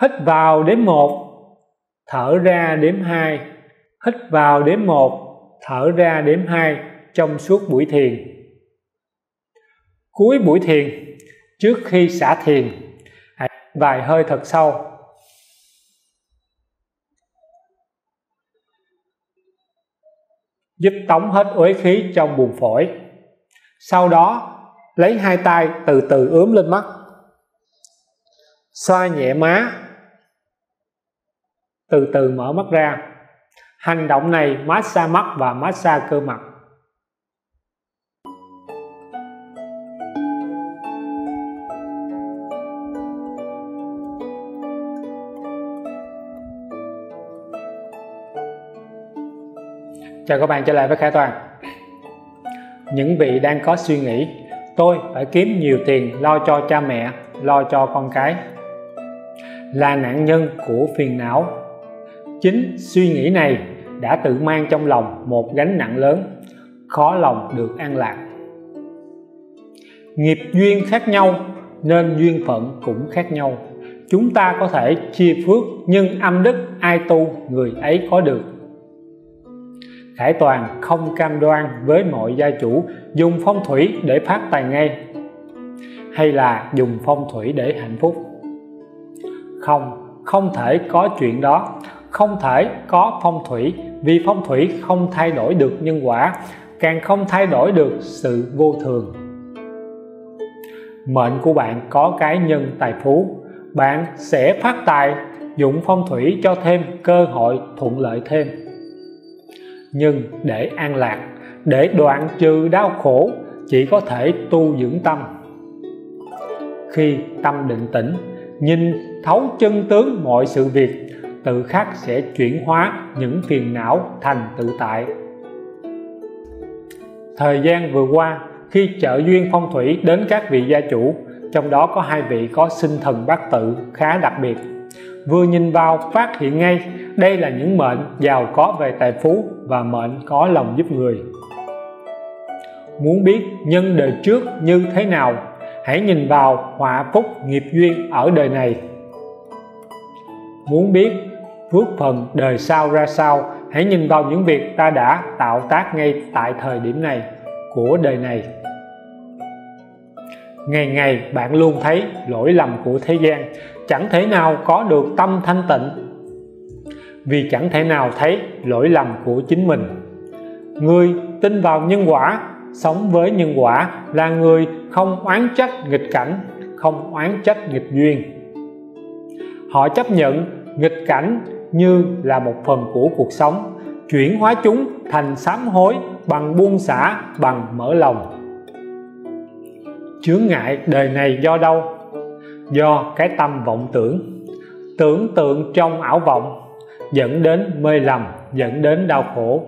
hít vào đếm một, thở ra đếm hai. hít vào đếm một, thở ra đếm hai trong suốt buổi thiền. Cuối buổi thiền trước khi xả thiền hãy vài hơi thật sâu. Giúp tống hết uế khí trong buồng phổi. Sau đó lấy hai tay từ từ ướm lên mắt xoa nhẹ má. Từ từ mở mắt ra. Hành động này massage mắt và massage cơ mặt. Chào các bạn trở lại với Khải Toàn. Những vị đang có suy nghĩ, tôi phải kiếm nhiều tiền lo cho cha mẹ, lo cho con cái là nạn nhân của phiền não. Chính suy nghĩ này đã tự mang trong lòng một gánh nặng lớn, khó lòng được an lạc. Nghiệp duyên khác nhau, nên duyên phận cũng khác nhau. Chúng ta có thể chia phước, nhưng âm đức ai tu, người ấy có được. Khải Toàn không cam đoan với mọi gia chủ dùng phong thủy để phát tài ngay, hay là dùng phong thủy để hạnh phúc không không thể có chuyện đó. Không thể có phong thủy, vì phong thủy không thay đổi được nhân quả, càng không thay đổi được sự vô thường. Mệnh của bạn có cái nhân tài phú, bạn sẽ phát tài, dụng phong thủy cho thêm cơ hội thuận lợi thêm. Nhưng để an lạc, để đoạn trừ đau khổ, chỉ có thể tu dưỡng tâm. Khi tâm định tĩnh, nhìn thấu chân tướng mọi sự việc tự khắc sẽ chuyển hóa những phiền não thành tự tại. Thời gian vừa qua, khi trợ duyên phong thủy đến các vị gia chủ, trong đó có hai vị có sinh thần bát tự khá đặc biệt. Vừa nhìn vào phát hiện ngay, đây là những mệnh giàu có về tài phú và mệnh có lòng giúp người. Muốn biết nhân đời trước như thế nào, hãy nhìn vào họa phúc nghiệp duyên ở đời này muốn biết phước phần đời sau ra sao, hãy nhìn vào những việc ta đã tạo tác ngay tại thời điểm này, của đời này. Ngày ngày bạn luôn thấy lỗi lầm của thế gian, chẳng thể nào có được tâm thanh tịnh. Vì chẳng thể nào thấy lỗi lầm của chính mình. Người tin vào nhân quả, sống với nhân quả là người không oán trách nghịch cảnh, không oán trách nghịch duyên họ chấp nhận, nghịch cảnh như là một phần của cuộc sống, chuyển hóa chúng thành sám hối bằng buông xả, bằng mở lòng. Chướng ngại đời này do đâu? Do cái tâm vọng tưởng. Tưởng tượng trong ảo vọng, dẫn đến mê lầm, dẫn đến đau khổ.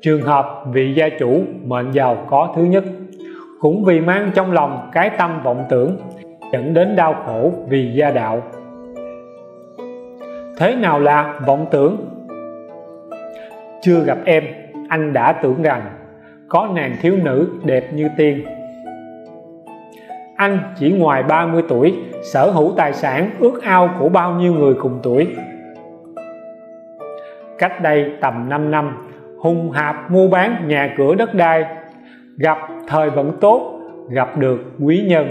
Trường hợp vị gia chủ mệnh giàu có thứ nhất, cũng vì mang trong lòng cái tâm vọng tưởng dẫn đến đau khổ vì gia đạo. Thế nào là vọng tưởng? Chưa gặp em, anh đã tưởng rằng có nàng thiếu nữ đẹp như tiên. Anh chỉ ngoài 30 tuổi, sở hữu tài sản ước ao của bao nhiêu người cùng tuổi. Cách đây tầm 5 năm hùng hạp mua bán nhà cửa đất đai, gặp thời vận tốt, gặp được quý nhân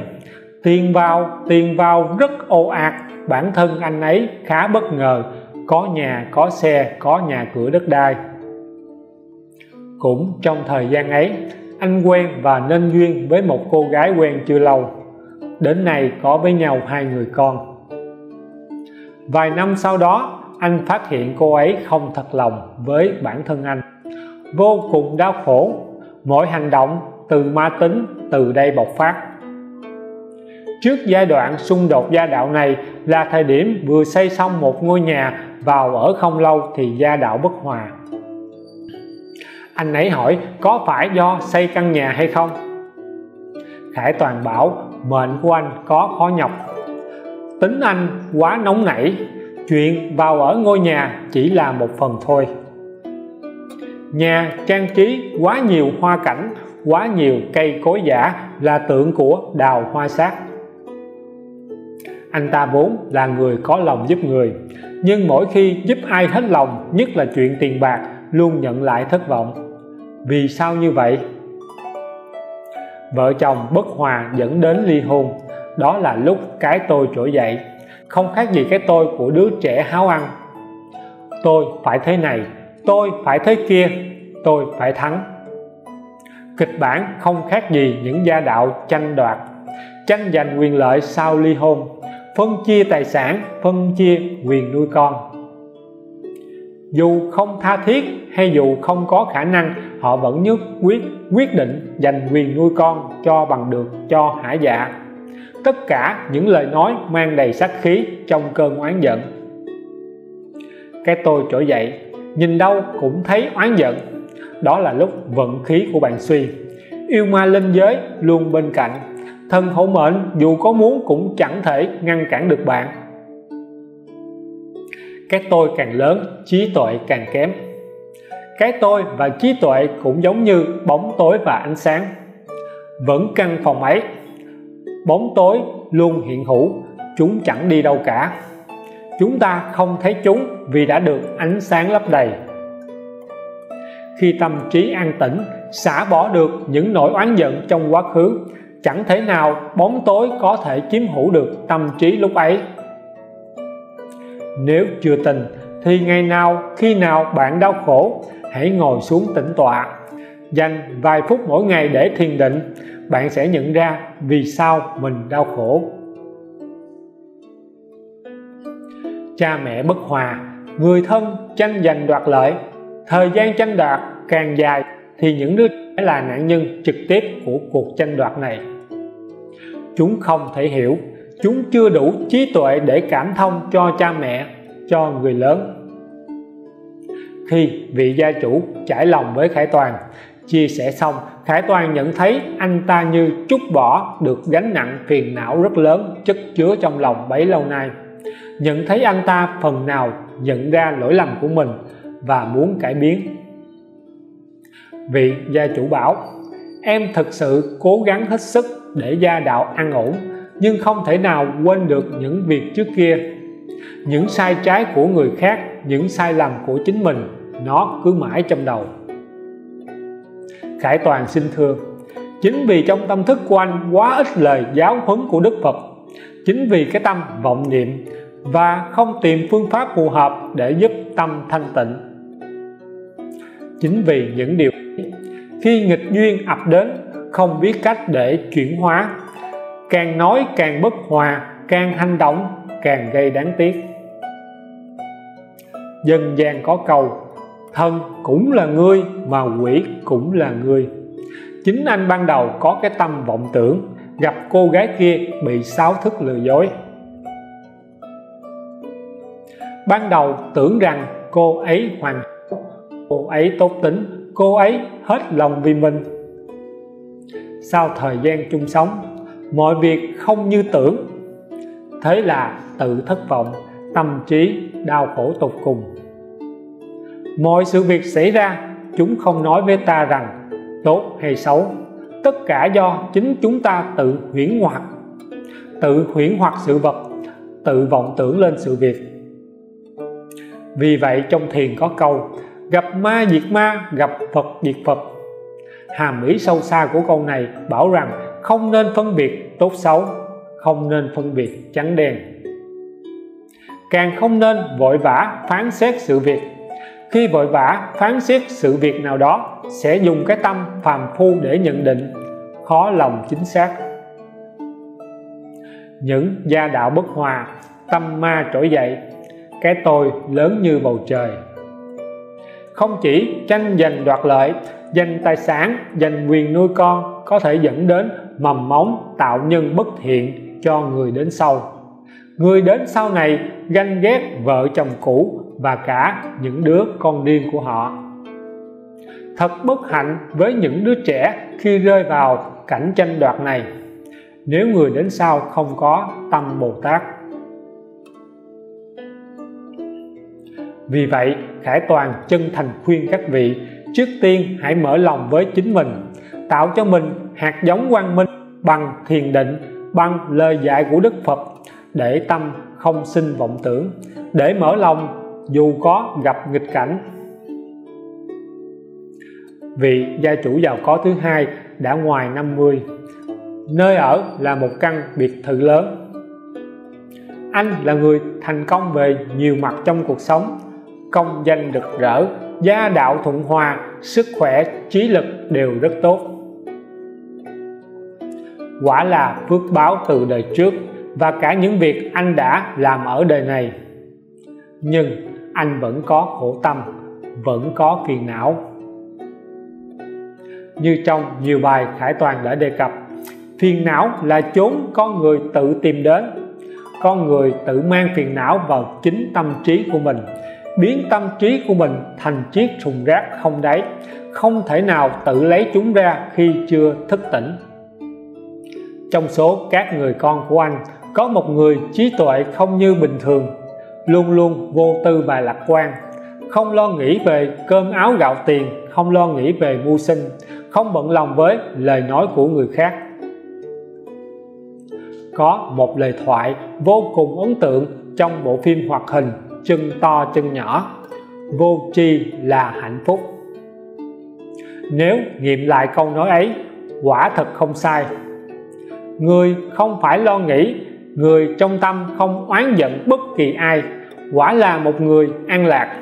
tiền vào tiền vào rất ồ ạt. Bản thân anh ấy khá bất ngờ. Có nhà, có xe, có nhà cửa đất đai. Cũng trong thời gian ấy, anh quen và nên duyên với một cô gái quen chưa lâu. Đến nay có với nhau hai người con. Vài năm sau đó, anh phát hiện cô ấy không thật lòng với bản thân anh. Vô cùng đau khổ. Mỗi hành động từ ma tính từ đây bộc phát trước giai đoạn xung đột gia đạo này là thời điểm vừa xây xong một ngôi nhà vào ở không lâu thì gia đạo bất hòa. Anh ấy hỏi, có phải do xây căn nhà hay không? Khải Toàn bảo, mệnh của anh có khó nhọc. Tính anh quá nóng nảy, chuyện vào ở ngôi nhà chỉ là một phần thôi. Nhà trang trí quá nhiều hoa cảnh, quá nhiều cây cối giả là tượng của đào hoa sát anh ta vốn là người có lòng giúp người. Nhưng mỗi khi giúp ai hết lòng, nhất là chuyện tiền bạc, luôn nhận lại thất vọng. Vì sao như vậy? Vợ chồng bất hòa dẫn đến ly hôn. Đó là lúc cái tôi trỗi dậy. Không khác gì cái tôi của đứa trẻ háo ăn. Tôi phải thế này, tôi phải thế kia, tôi phải thắng. Kịch bản không khác gì những gia đạo tranh đoạt. Tranh giành quyền lợi sau ly hôn phân chia tài sản, phân chia quyền nuôi con. Dù không tha thiết hay dù không có khả năng, họ vẫn nhất quyết quyết định dành quyền nuôi con cho bằng được, cho hả dạ. Tất cả những lời nói mang đầy sát khí trong cơn oán giận. Cái tôi trỗi dậy, nhìn đâu cũng thấy oán giận. Đó là lúc vận khí của bạn suy. Yêu ma linh giới luôn bên cạnh thân hậu mệnh, dù có muốn cũng chẳng thể ngăn cản được bạn. Cái tôi càng lớn, trí tuệ càng kém. Cái tôi và trí tuệ cũng giống như bóng tối và ánh sáng. Vẫn căn phòng ấy, bóng tối luôn hiện hữu, chúng chẳng đi đâu cả. Chúng ta không thấy chúng vì đã được ánh sáng lấp đầy. Khi tâm trí an tĩnh, xả bỏ được những nỗi oán giận trong quá khứ chẳng thể nào bóng tối có thể chiếm hữu được tâm trí lúc ấy. Nếu chưa tình, thì ngày nào khi nào bạn đau khổ hãy ngồi xuống tĩnh tọa. Dành vài phút mỗi ngày để thiền định bạn sẽ nhận ra vì sao mình đau khổ. Cha mẹ bất hòa người thân tranh giành đoạt lợi thời gian tranh đoạt càng dài thì những đứa là nạn nhân trực tiếp của cuộc tranh đoạt này. Chúng không thể hiểu. Chúng chưa đủ trí tuệ để cảm thông cho cha mẹ, cho người lớn. Khi vị gia chủ trải lòng với Khải Toàn, chia sẻ xong, Khải Toàn nhận thấy anh ta như trút bỏ được gánh nặng phiền não rất lớn, chất chứa trong lòng bấy lâu nay. Nhận thấy anh ta phần nào nhận ra lỗi lầm của mình và muốn cải biến vị gia chủ bảo, em thực sự cố gắng hết sức để gia đạo an ổn, nhưng không thể nào quên được những việc trước kia. Những sai trái của người khác, những sai lầm của chính mình, nó cứ mãi trong đầu. Khải Toàn xin thưa, chính vì trong tâm thức của anh quá ít lời giáo huấn của Đức Phật, chính vì cái tâm vọng niệm và không tìm phương pháp phù hợp để giúp tâm thanh tịnh. Chính vì những điều khi nghịch duyên ập đến, không biết cách để chuyển hóa. Càng nói càng bất hòa, càng hành động càng gây đáng tiếc. Dân gian có câu, thân cũng là ngươi mà quỷ cũng là ngươi chính anh ban đầu có cái tâm vọng tưởng, gặp cô gái kia bị sáu thức lừa dối. Ban đầu tưởng rằng cô ấy hoàn hảo, cô ấy tốt tính cô ấy hết lòng vì mình. Sau thời gian chung sống, mọi việc không như tưởng. Thế là tự thất vọng, tâm trí đau khổ tột cùng. Mọi sự việc xảy ra, chúng không nói với ta rằng tốt hay xấu. Tất cả do chính chúng ta tự huyễn hoặc, tự huyễn hoặc sự vật, tự vọng tưởng lên sự việc. Vì vậy trong thiền có câu gặp ma diệt ma, gặp Phật diệt Phật. Hàm ý sâu xa của câu này bảo rằng không nên phân biệt tốt xấu, không nên phân biệt trắng đen. Càng không nên vội vã phán xét sự việc. Khi vội vã phán xét sự việc nào đó, sẽ dùng cái tâm phàm phu để nhận định, khó lòng chính xác. Những gia đạo bất hòa, tâm ma trỗi dậy, cái tôi lớn như bầu trời không chỉ tranh giành đoạt lợi, giành tài sản, giành quyền nuôi con có thể dẫn đến mầm móng tạo nhân bất thiện cho người đến sau. Người đến sau này ganh ghét vợ chồng cũ và cả những đứa con điên của họ. Thật bất hạnh với những đứa trẻ khi rơi vào cảnh tranh đoạt này. Nếu người đến sau không có tâm Bồ Tát vì vậy, Khải Toàn chân thành khuyên các vị, trước tiên hãy mở lòng với chính mình, tạo cho mình hạt giống quang minh bằng thiền định, bằng lời dạy của Đức Phật, để tâm không sinh vọng tưởng, để mở lòng dù có gặp nghịch cảnh. Vị gia chủ giàu có thứ hai đã ngoài 50 nơi ở là một căn biệt thự lớn. Anh là người thành công về nhiều mặt trong cuộc sống công danh rực rỡ, gia đạo thuận hòa, sức khỏe, trí lực đều rất tốt. Quả là phước báo từ đời trước và cả những việc anh đã làm ở đời này. Nhưng anh vẫn có khổ tâm, vẫn có phiền não. Như trong nhiều bài Khải Toàn đã đề cập, phiền não là chốn con người tự tìm đến. Con người tự mang phiền não vào chính tâm trí của mình biến tâm trí của mình thành chiếc thùng rác không đáy, không thể nào tự lấy chúng ra khi chưa thức tỉnh. Trong số các người con của anh, có một người trí tuệ không như bình thường, luôn luôn vô tư và lạc quan, không lo nghĩ về cơm áo gạo tiền, không lo nghĩ về mưu sinh, không bận lòng với lời nói của người khác. Có một lời thoại vô cùng ấn tượng trong bộ phim hoạt hình chân to chân nhỏ, vô tri là hạnh phúc. Nếu nghiệm lại câu nói ấy, quả thật không sai. Người không phải lo nghĩ, người trong tâm không oán giận bất kỳ ai, quả là một người an lạc.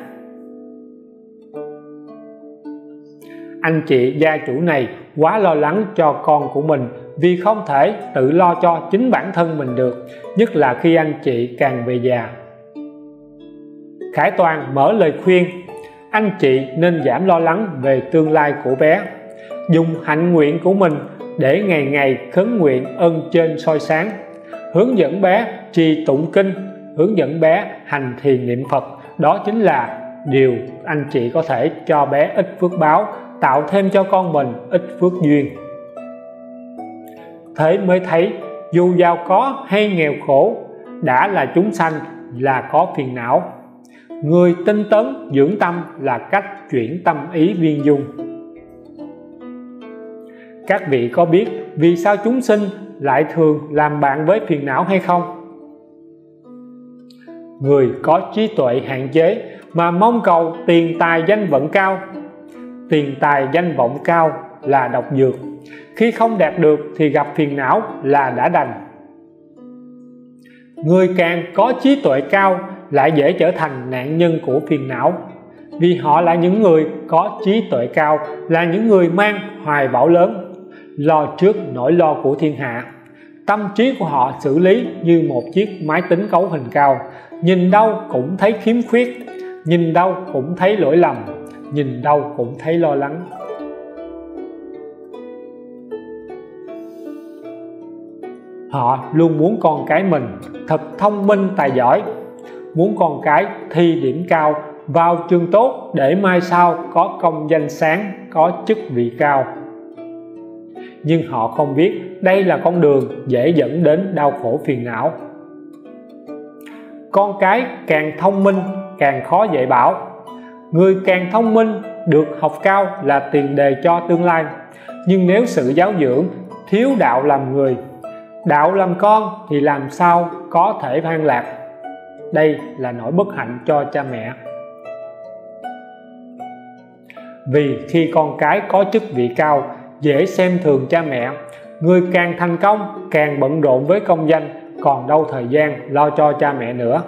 Anh chị gia chủ này quá lo lắng cho con của mình vì không thể tự lo cho chính bản thân mình được, nhất là khi anh chị càng về già. Khải Toàn mở lời khuyên, anh chị nên giảm lo lắng về tương lai của bé. Dùng hạnh nguyện của mình để ngày ngày khấn nguyện ơn trên soi sáng. Hướng dẫn bé trì tụng kinh, hướng dẫn bé hành thiền niệm Phật. Đó chính là điều anh chị có thể cho bé ít phước báo, tạo thêm cho con mình ít phước duyên. Thế mới thấy, dù giàu có hay nghèo khổ, đã là chúng sanh là có phiền não người tinh tấn, dưỡng tâm là cách chuyển tâm ý viên dung. Các vị có biết vì sao chúng sinh lại thường làm bạn với phiền não hay không? Người có trí tuệ hạn chế mà mong cầu tiền tài danh vận cao. Tiền tài danh vọng cao là độc dược. Khi không đạt được thì gặp phiền não là đã đành. Người càng có trí tuệ cao lại dễ trở thành nạn nhân của phiền não. Vì họ là những người có trí tuệ cao, là những người mang hoài bão lớn, lo trước nỗi lo của thiên hạ. Tâm trí của họ xử lý như một chiếc máy tính cấu hình cao, nhìn đâu cũng thấy khiếm khuyết, nhìn đâu cũng thấy lỗi lầm, nhìn đâu cũng thấy lo lắng. Họ luôn muốn con cái mình thật thông minh tài giỏi muốn con cái thi điểm cao, vào trường tốt để mai sau có công danh sáng, có chức vị cao. Nhưng họ không biết đây là con đường dễ dẫn đến đau khổ phiền não. Con cái càng thông minh, càng khó dạy bảo. Người càng thông minh được học cao là tiền đề cho tương lai. Nhưng nếu sự giáo dưỡng thiếu đạo làm người, đạo làm con thì làm sao có thể an lạc? Đây là nỗi bất hạnh cho cha mẹ. Vì khi con cái có chức vị cao, dễ xem thường cha mẹ, người càng thành công, càng bận rộn với công danh, còn đâu thời gian lo cho cha mẹ nữa.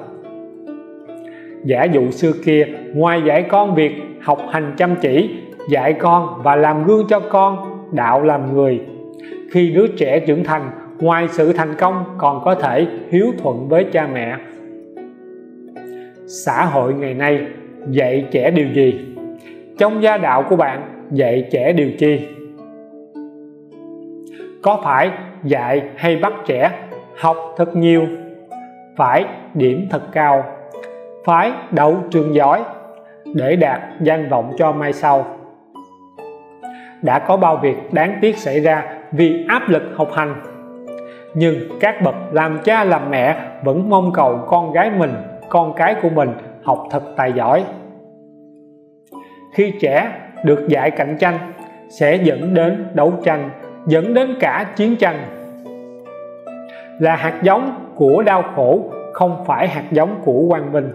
Giả dụ xưa kia, ngoài dạy con việc học hành chăm chỉ, dạy con và làm gương cho con, đạo làm người, khi đứa trẻ trưởng thành, ngoài sự thành công còn có thể hiếu thuận với cha mẹ xã hội ngày nay dạy trẻ điều gì? Trong gia đạo của bạn, dạy trẻ điều chi? Có phải dạy hay bắt trẻ học thật nhiều? Phải điểm thật cao? Phải đậu trường giỏi để đạt danh vọng cho mai sau? Đã có bao việc đáng tiếc xảy ra vì áp lực học hành. Nhưng các bậc làm cha làm mẹ vẫn mong cầu con gái mình con cái của mình học thật tài giỏi. Khi trẻ được dạy cạnh tranh, sẽ dẫn đến đấu tranh, dẫn đến cả chiến tranh. Là hạt giống của đau khổ, không phải hạt giống của quang minh.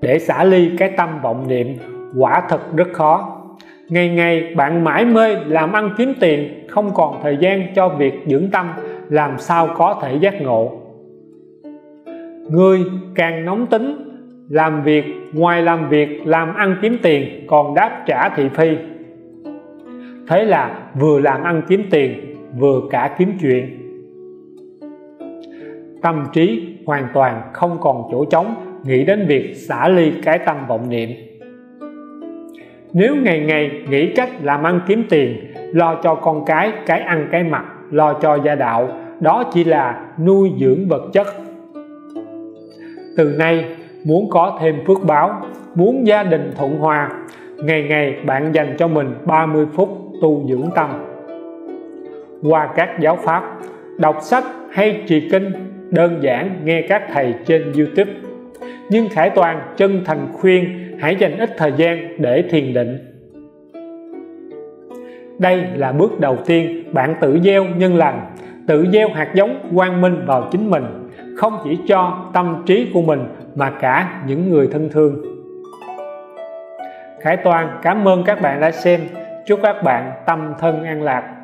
Để xả ly cái tâm vọng niệm, quả thật rất khó. Ngày ngày bạn mãi mê làm ăn kiếm tiền, không còn thời gian cho việc dưỡng tâm, làm sao có thể giác ngộ người càng nóng tính, làm việc, ngoài làm việc, làm ăn kiếm tiền, còn đáp trả thị phi. Thế là vừa làm ăn kiếm tiền, vừa cả kiếm chuyện. Tâm trí hoàn toàn không còn chỗ trống, nghĩ đến việc xả ly cái tâm vọng niệm. Nếu ngày ngày nghĩ cách làm ăn kiếm tiền, lo cho con cái cái ăn, cái mặc, lo cho gia đạo, đó chỉ là nuôi dưỡng vật chất từ nay, muốn có thêm phước báo, muốn gia đình thuận hòa, ngày ngày bạn dành cho mình 30 phút tu dưỡng tâm. Qua các giáo pháp, đọc sách hay trì kinh, đơn giản nghe các thầy trên YouTube. Nhưng Khải Toàn chân thành khuyên hãy dành ít thời gian để thiền định. Đây là bước đầu tiên bạn tự gieo nhân lành, tự gieo hạt giống quang minh vào chính mình không chỉ cho tâm trí của mình mà cả những người thân thương. Khải Toàn, cảm ơn các bạn đã xem. Chúc các bạn tâm thân an lạc.